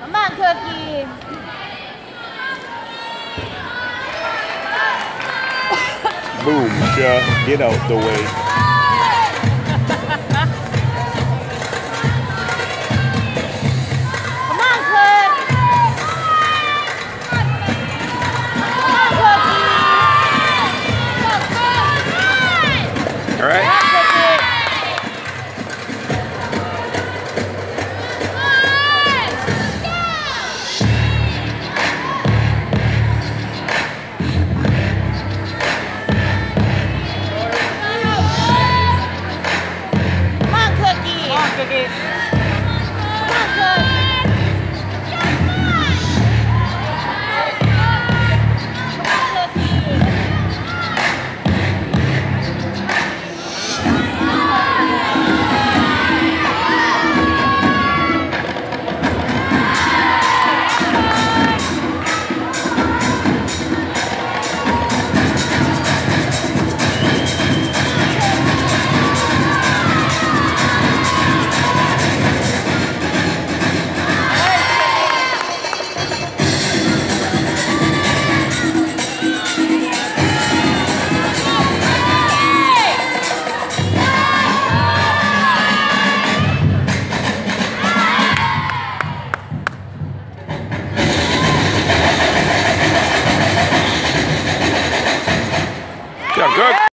Come on, Cookie. Boom, Chuck. Get out the way. Good job, Greg.